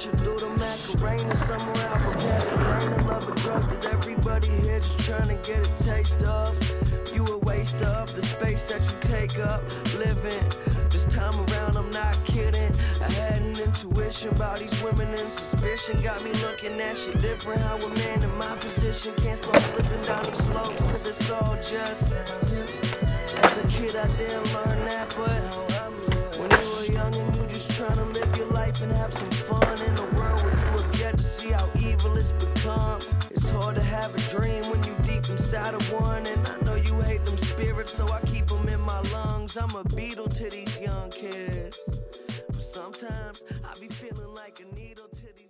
you do the Macarena somewhere out for Pasadena. Love a drug that everybody here just trying to get a taste of. You a waste of the space that you take up, living. This time around, I'm not kidding. I had an intuition about these women and suspicion. Got me looking at shit different. How a man in my position can't start slipping down these slopes, cause it's all just. As a kid, I didn't learn that, but when you were young and you just trying to live your life and have some fun. Have a dream when you deep inside of one, and I know you hate them spirits, so I keep them in my lungs. I'm a beetle to these young kids, but sometimes I be feeling like a needle to these.